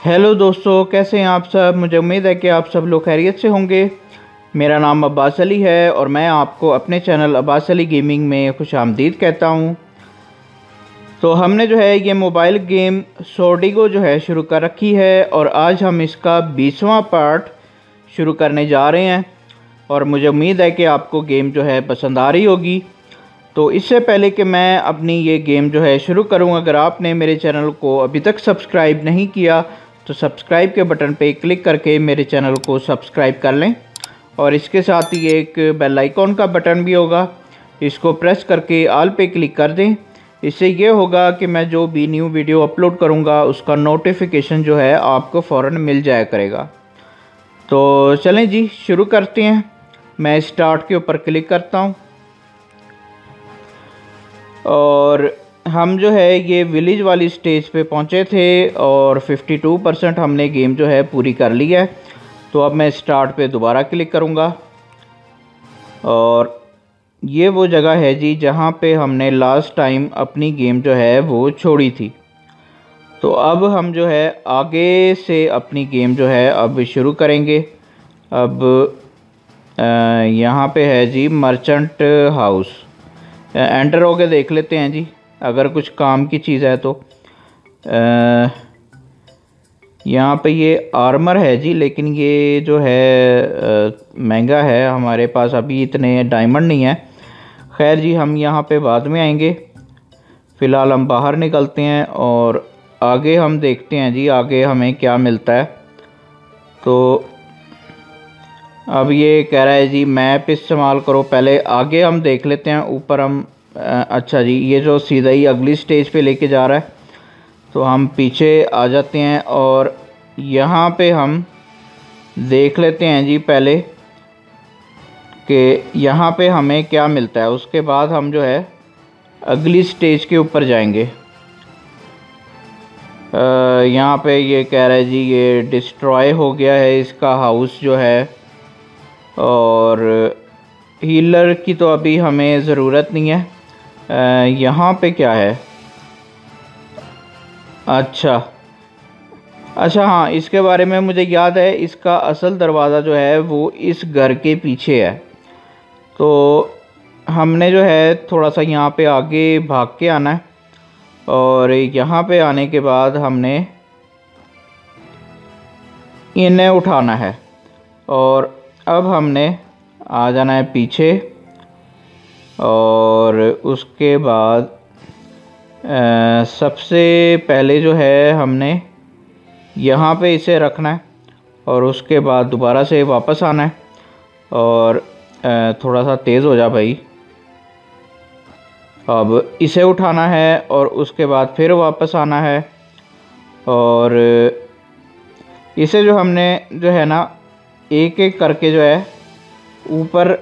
Hello दोस्तों, कैसे हैं आप सब? मुझे उम्मीद है कि आप सब लोग खैरियत से होंगे। मेरा नाम अब्बास अली है और मैं आपको अपने चैनल अब्बास अली गेमिंग में खुश आमदीद कहता हूँ। तो हमने जो है ये मोबाइल गेम सोडिगो जो है शुरू कर रखी है और आज हम इसका बीसवा पार्ट शुरू करने जा रहे हैं और मुझे उम्मीद है कि आपको गेम जो है पसंद आ रही होगी। तो इससे पहले कि मैं अपनी ये गेम जो है शुरू करूँ, अगर आपने मेरे चैनल को अभी तक सब्सक्राइब नहीं किया तो सब्सक्राइब के बटन पे क्लिक करके मेरे चैनल को सब्सक्राइब कर लें। और इसके साथ ही एक बेल आइकॉन का बटन भी होगा। इसको प्रेस करके आल पे क्लिक कर दें। इससे ये होगा कि मैं जो भी न्यू वीडियो अपलोड करूँगा, उसका नोटिफिकेशन जो है आपको फ़ौर मिल जाया करेगा। तो चलें जी, शुरू करते हैं। मैं स्टार्ट के ऊपर क्लिक करता हूँ। और हम जो है ये विलेज वाली स्टेज पे पहुँचे थे और 52 परसेंट हमने गेम जो है पूरी कर ली है। तो अब मैं स्टार्ट पे दोबारा क्लिक करूँगा। और ये वो जगह है जी जहाँ पे हमने लास्ट टाइम अपनी गेम जो है वो छोड़ी थी। तो अब हम जो है आगे से अपनी गेम जो है अब शुरू करेंगे। अब यहाँ पे है जी मर्चेंट हाउस एंटर हो देख लेते हैं जी। अगर कुछ काम की चीज़ है तो। यहाँ पे ये आर्मर है जी, लेकिन ये जो है महँगा है, हमारे पास अभी इतने डायमंड नहीं है। खैर जी, हम यहाँ पे बाद में आएँगे। फ़िलहाल हम बाहर निकलते हैं और आगे हम देखते हैं जी, आगे हमें क्या मिलता है। तो अब ये कह रहा है जी मैप इस्तेमाल करो, पहले आगे हम देख लेते हैं, ऊपर हम अच्छा जी, ये जो सीधा ही अगली स्टेज पे लेके जा रहा है तो हम पीछे आ जाते हैं और यहाँ पे हम देख लेते हैं जी पहले कि यहाँ पे हमें क्या मिलता है। उसके बाद हम जो है अगली स्टेज के ऊपर जाएँगे। यहाँ पे ये कह रहा है जी, ये डिस्ट्रॉय हो गया है इसका हाउस जो है और हीलर की तो अभी हमें ज़रूरत नहीं है। यहाँ पे क्या है? अच्छा। अच्छा हाँ इसके बारे में मुझे याद है, इसका असल दरवाज़ा जो है, वो इस घर के पीछे है। तो हमने जो है थोड़ा सा यहाँ पे आगे भाग के आना है और यहाँ पे आने के बाद हमने इन्हें उठाना है और अब हमने आ जाना है पीछे और उसके बाद आ, सबसे पहले जो है हमने यहाँ पे इसे रखना है और उसके बाद दोबारा से वापस आना है। और आ, थोड़ा सा तेज़ हो जा भाई। अब इसे उठाना है और उसके बाद फिर वापस आना है। और इसे जो हमने जो है ना एक एक करके जो है ऊपर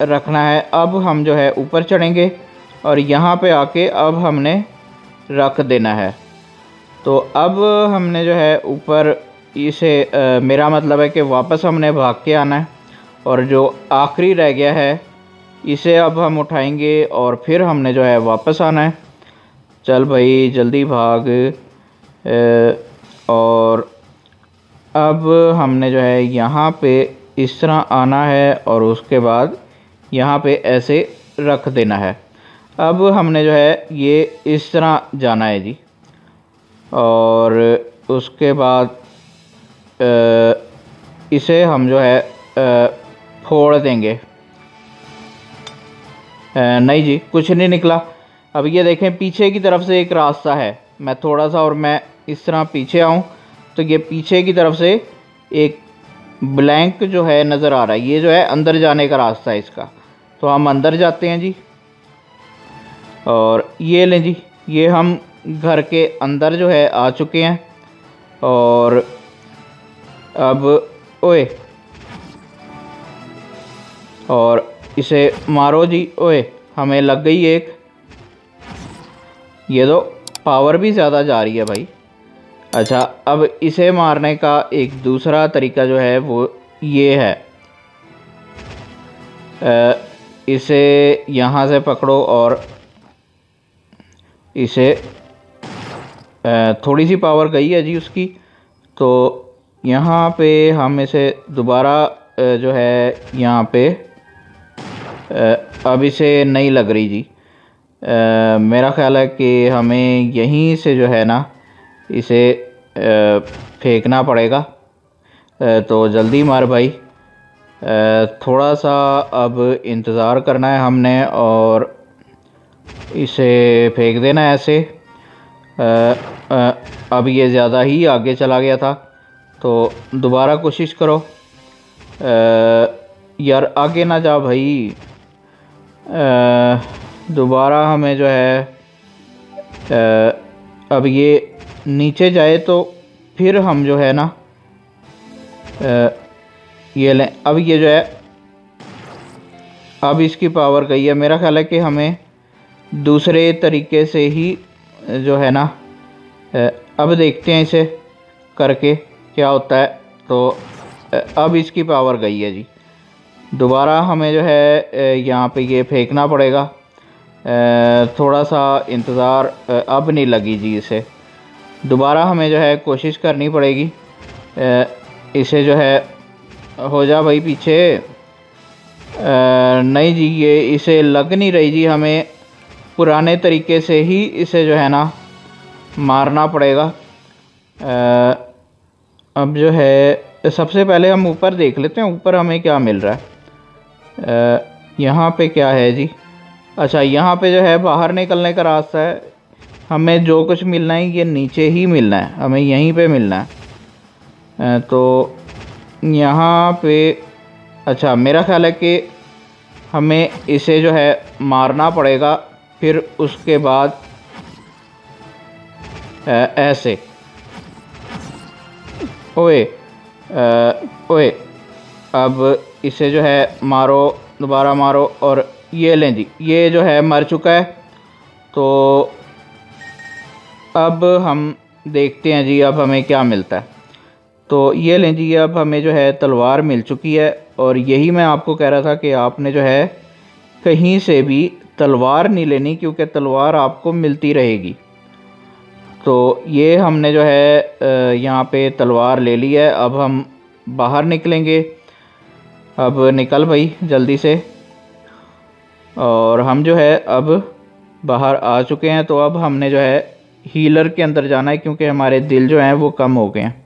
रखना है। अब हम जो है ऊपर चढ़ेंगे और यहाँ पे आके अब हमने रख देना है। तो अब हमने जो है ऊपर इसे आ, मेरा मतलब है कि वापस हमने भाग के आना है और जो आखिरी रह गया है इसे अब हम उठाएँगे और फिर हमने जो है वापस आना है। चल भाई जल्दी भाग। और अब हमने जो है यहाँ पे इस तरह आना है और उसके बाद यहाँ पे ऐसे रख देना है। अब हमने जो है ये इस तरह जाना है जी। और उसके बाद इसे हम जो है फोड़ देंगे। नहीं जी, कुछ नहीं निकला। अब ये देखें, पीछे की तरफ़ से एक रास्ता है। मैं थोड़ा सा और मैं इस तरह पीछे आऊँ तो ये पीछे की तरफ़ से एक ब्लैंक जो है नज़र आ रहा है। ये जो है अंदर जाने का रास्ता है इसका। तो हम अंदर जाते हैं जी। और ये लें जी ये हम घर के अंदर जो है आ चुके हैं। और अब ओए। और इसे मारो जी ओए हमें लग गई एक। ये तो पावर भी ज़्यादा जा रही है भाई। अच्छा अब इसे मारने का एक दूसरा तरीका जो है वो ये है। आ, इसे यहाँ से पकड़ो और इसे थोड़ी सी पावर गई है जी उसकी तो यहाँ पे हम इसे दोबारा जो है यहाँ पे अब इसे नहीं लग रही जी। मेरा ख़्याल है कि हमें यहीं से जो है ना, इसे फेंकना पड़ेगा। तो जल्दी मार भाई। थोड़ा सा अब इंतज़ार करना है हमने और इसे फेंक देना है ऐसे। अब ये ज़्यादा ही आगे चला गया था तो दोबारा कोशिश करो। यार आगे ना जा भाई। दोबारा हमें जो है अब ये नीचे जाए तो फिर हम जो है ना ये लें। अब ये जो है, अब इसकी पावर गई है। मेरा ख्याल है कि हमें दूसरे तरीके से ही, जो है ना अब देखते हैं इसे करके क्या होता है। तो अब इसकी पावर गई है जी। दोबारा हमें जो है यहाँ पे ये फेंकना पड़ेगा। थोड़ा सा इंतज़ार अब नहीं लगी जी इसे। दोबारा हमें जो है, कोशिश करनी पड़ेगी। इसे जो है हो जा भाई पीछे। आ, नहीं जी ये इसे लग नहीं रही जी हमें। पुराने तरीके से ही इसे जो है ना मारना पड़ेगा। आ, अब जो है सबसे पहले हम ऊपर देख लेते हैं ऊपर हमें क्या मिल रहा है। यहाँ पे क्या है जी? अच्छा यहाँ पे जो है बाहर निकलने का रास्ता है। हमें जो कुछ मिलना है ये नीचे ही मिलना है। हमें यहीं पे मिलना है। तो यहाँ पे अच्छा मेरा ख्याल है कि हमें इसे जो है मारना पड़ेगा, फिर उसके बाद ऐसे। ओए ओए, अब इसे जो है मारो, दोबारा मारो, और ये लें जी, ये जो है मर चुका है तो अब हम देखते हैं जी, अब हमें क्या मिलता है। तो ये लें जी अब हमें जो है तलवार मिल चुकी है और यही मैं आपको कह रहा था कि आपने जो है कहीं से भी तलवार नहीं लेनी, क्योंकि तलवार आपको मिलती रहेगी। तो ये हमने जो है यहाँ पे तलवार ले ली है। अब हम बाहर निकलेंगे। अब निकल भाई, जल्दी से। और हम जो है अब बाहर आ चुके हैं तो अब हमने जो है हीलर के अंदर जाना है, क्योंकि हमारे दिल जो हैं वो कम हो गए हैं।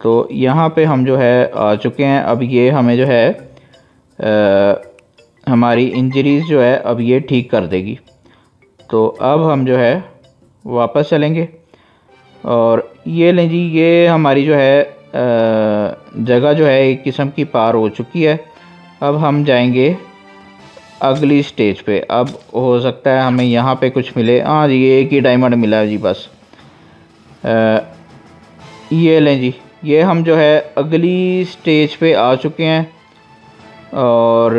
तो यहाँ पे हम जो है आ चुके हैं। अब ये हमें जो है आ, हमारी इंजरीज़ जो है अब ये ठीक कर देगी। तो अब हम जो है वापस चलेंगे। और ये लें जी ये हमारी जो है जगह जो है एक किस्म की पार हो चुकी है। अब हम जाएँगे अगली स्टेज पे। अब हो सकता है हमें यहाँ पे कुछ मिले। हाँ जी एक ही डायमंड मिला है जी बस। आ, ये लें जी ये हम जो है अगली स्टेज पे आ चुके हैं। और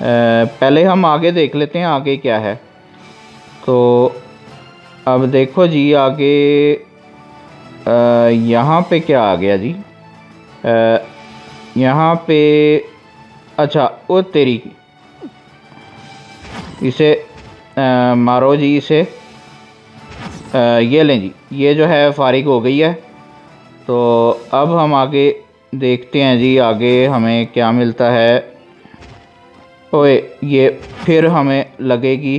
पहले हम आगे देख लेते हैं आगे क्या है। तो अब देखो जी आगे यहाँ पे क्या आ गया जी? यहाँ पे अच्छा वो तेरी। इसे आ, मारो जी इसे। आ, ये लें जी ये जो है फारिग हो गई है। तो अब हम आगे देखते हैं जी, आगे हमें क्या मिलता है। ओए, ये फिर हमें लगेगी।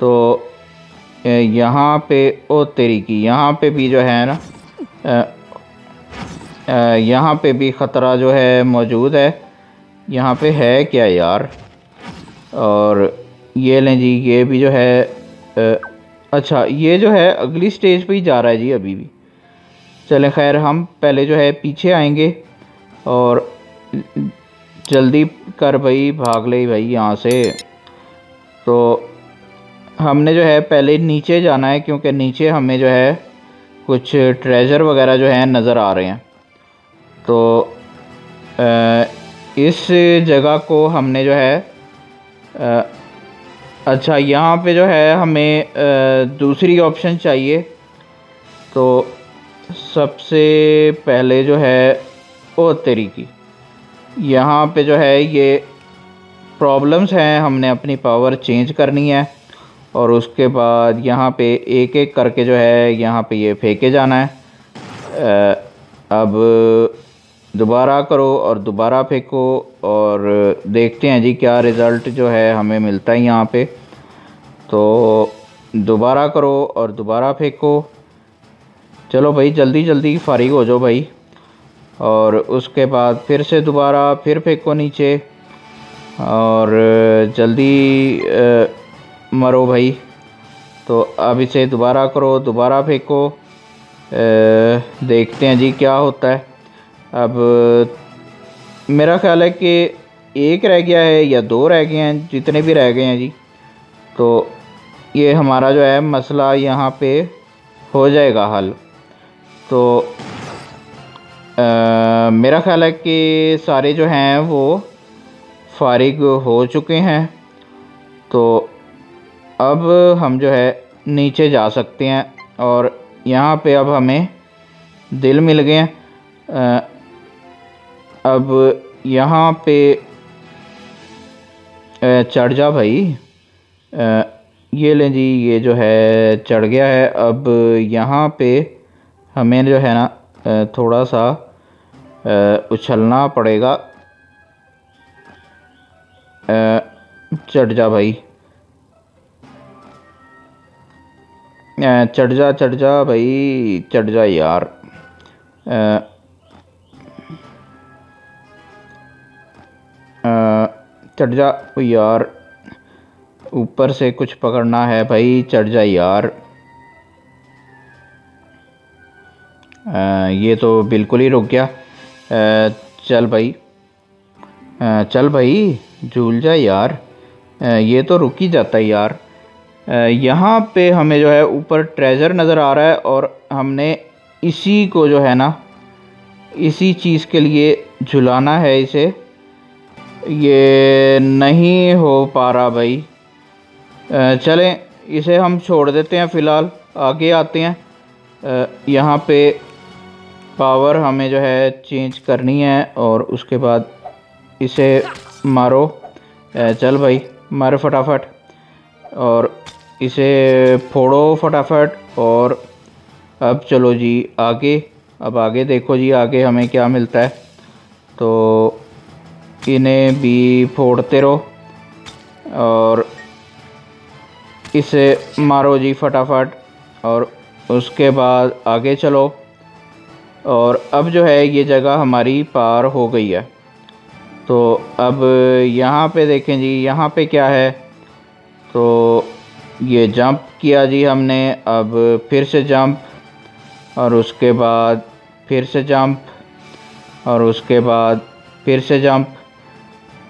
तो यहाँ पे, ओ, तेरी की, यहाँ पे भी जो है ना यहाँ पे भी ख़तरा जो है मौजूद है। यहाँ पे है क्या यार? और ये लें जी, ये भी जो है अच्छा ये जो है अगली स्टेज पे ही जा रहा है जी अभी भी। चले, खैर हम पहले जो है पीछे आएँगे और जल्दी कर भाई, भाग ले भाई यहाँ से। तो हमने जो है पहले नीचे जाना है क्योंकि नीचे हमें जो है कुछ ट्रेजर वगैरह जो है नज़र आ रहे हैं। तो इस जगह को हमने जो है अच्छा यहाँ पे जो है हमें दूसरी ऑप्शन चाहिए। तो सबसे पहले जो है ओ तरीकी यहाँ पे जो है ये प्रॉब्लम्स हैं, हमने अपनी पावर चेंज करनी है और उसके बाद यहाँ पे एक एक करके जो है यहाँ पे ये फेंके जाना है। अब दोबारा करो और दोबारा फेंको और देखते हैं जी क्या रिज़ल्ट जो है हमें मिलता है यहाँ पे। तो दोबारा करो और दोबारा फेंको। चलो भाई जल्दी जल्दी फारिग हो जाओ भाई। और उसके बाद फिर से दोबारा फिर फेंको नीचे। और जल्दी आ, मरो भाई। तो अब इसे दोबारा करो दोबारा फेंको। देखते हैं जी क्या होता है। अब मेरा ख्याल है कि एक रह गया है या दो रह गए हैं जितने भी रह गए हैं जी। तो ये हमारा जो है मसला यहाँ पे हो जाएगा हल। तो आ, मेरा ख्याल है कि सारे जो हैं वो फारिग हो चुके हैं। तो अब हम जो है नीचे जा सकते हैं और यहाँ पे अब हमें दिल मिल गए हैं। अब यहाँ पे चढ़ जा भाई। आ, ये लें जी ये जो है चढ़ गया है। अब यहाँ पे हमें जो है ना थोड़ा सा उछलना पड़ेगा। चढ़ जा भाई। चढ़ जा चढ़ जा भाई, चढ़ जा यार। चढ़ जा यार। ऊपर से कुछ पकड़ना है भाई, चढ़ जा यार। ये तो बिल्कुल ही रुक गया। आ, चल भाई। आ, चल भाई झूल जा यार। आ, ये तो रुक ही जाता है यार। यहाँ पे हमें जो है ऊपर ट्रेजर नज़र आ रहा है और हमने इसी को जो है ना इसी चीज़ के लिए झुलाना है इसे। ये नहीं हो पा रहा भाई। चलें इसे हम छोड़ देते हैं फ़िलहाल। आगे आते हैं। यहाँ पे पावर हमें जो है चेंज करनी है और उसके बाद इसे मारो। चल भाई, मारो फटाफट। और इसे फोड़ो फटाफट। और अब चलो जी आगे। अब आगे देखो जी, आगे हमें क्या मिलता है। तो इन्हें भी फोड़ते रहो। और इसे मारो जी फटाफट। और उसके बाद आगे चलो। और अब जो है ये जगह हमारी पार हो गई है। तो अब यहाँ पे देखें जी, यहाँ पे क्या है? तो ये जंप किया जी हमने, अब फिर से जंप और उसके बाद फिर से जंप और उसके बाद फिर से जंप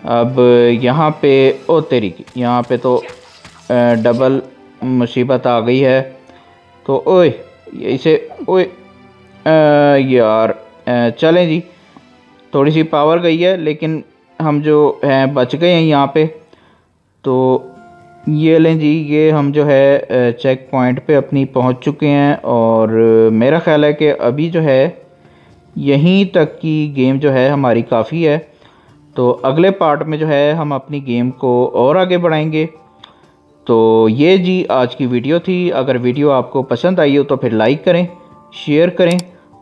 अब यहाँ पे, ओ तेरी यहाँ पे तो डबल मुसीबत आ गई है। तो ओए इसे, ओए यार चलें जी। थोड़ी सी पावर गई है, लेकिन हम जो हैं बच गए हैं यहाँ पे। तो ये लें जी, ये हम जो है चेक पॉइंट पे अपनी पहुँच चुके हैं और मेरा ख्याल है कि अभी जो है, यहीं तक की गेम जो है हमारी काफ़ी है। तो अगले पार्ट में जो है, हम अपनी गेम को और आगे बढ़ाएँगे। तो ये जी आज की वीडियो थी। अगर वीडियो आपको पसंद आई हो तो फिर लाइक करें शेयर करें।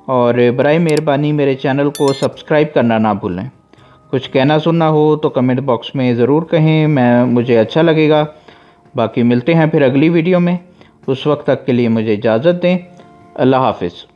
और बर मेहरबानी, मेरे चैनल को सब्सक्राइब करना ना भूलें। कुछ कहना सुनना हो तो कमेंट बॉक्स में ज़रूर कहें, मैं, मुझे अच्छा लगेगा। बाकी मिलते हैं फिर अगली वीडियो में। उस वक्त तक के लिए मुझे इजाज़त दें। अल्लाह हाफिज़।